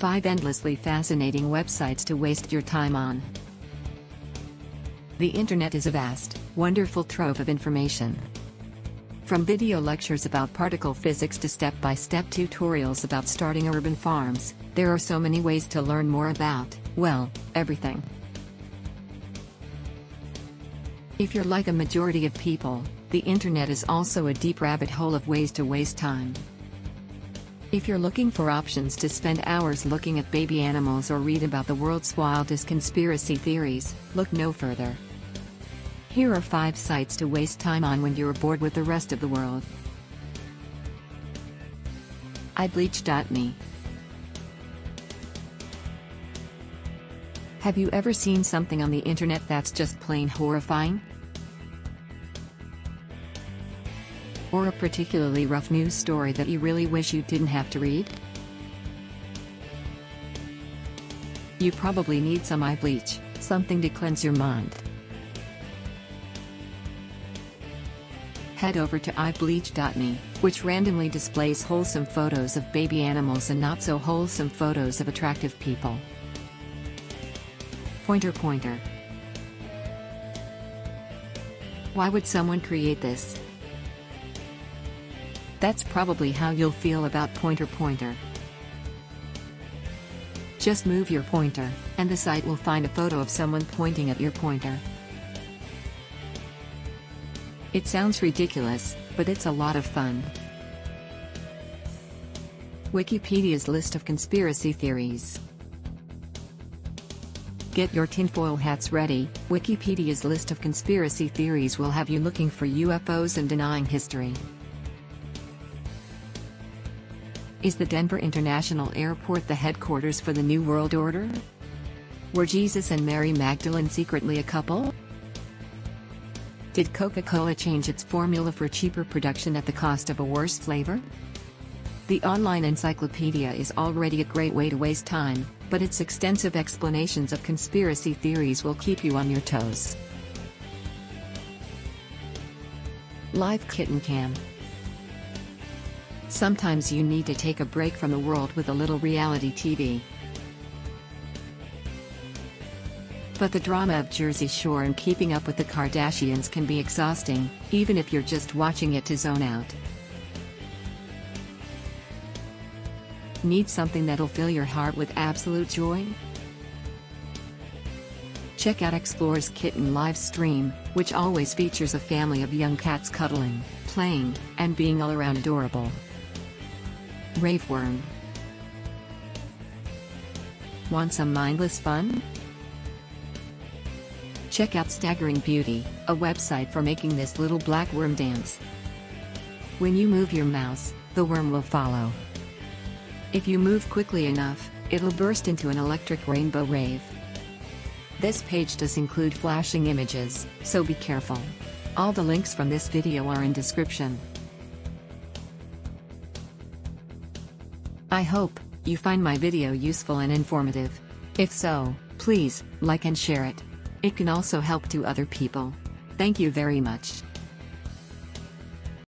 5 Endlessly Fascinating Websites to Waste Your Time On. The internet is a vast, wonderful trove of information. From video lectures about particle physics to step by step tutorials about starting urban farms, there are so many ways to learn more about, well, everything. If you're like a majority of people, the internet is also a deep rabbit hole of ways to waste time. If you're looking for options to spend hours looking at baby animals or read about the world's wildest conspiracy theories, look no further. Here are 5 sites to waste time on when you're bored with the rest of the world. Eyebleach.me Have you ever seen something on the internet that's just plain horrifying? Or a particularly rough news story that you really wish you didn't have to read? You probably need some eye bleach, something to cleanse your mind. Head over to Eyebleach.me, which randomly displays wholesome photos of baby animals and not so wholesome photos of attractive people. Pointer Pointer. Why would someone create this? That's probably how you'll feel about Pointer Pointer. Just move your pointer, and the site will find a photo of someone pointing at your pointer. It sounds ridiculous, but it's a lot of fun. Wikipedia's list of conspiracy theories. Get your tinfoil hats ready, Wikipedia's list of conspiracy theories will have you looking for UFOs and denying history. Is the Denver International Airport the headquarters for the New World Order? Were Jesus and Mary Magdalene secretly a couple? Did Coca-Cola change its formula for cheaper production at the cost of a worse flavor? The online encyclopedia is already a great way to waste time, but its extensive explanations of conspiracy theories will keep you on your toes. Live Kitten Cam Sometimes you need to take a break from the world with a little reality TV. But the drama of Jersey Shore and keeping up with the Kardashians can be exhausting, even if you're just watching it to zone out. Need something that'll fill your heart with absolute joy? Check out Explores Kitten live stream, which always features a family of young cats cuddling, playing, and being all around adorable. Raveworm. Want some mindless fun? Check out Staggering Beauty, a website for making this little black worm dance. When you move your mouse, the worm will follow. If you move quickly enough, it'll burst into an electric rainbow rave. This page does include flashing images, so be careful. All the links from this video are in description. I hope you find my video useful and informative. If so, please like and share it. It can also help to other people. Thank you very much.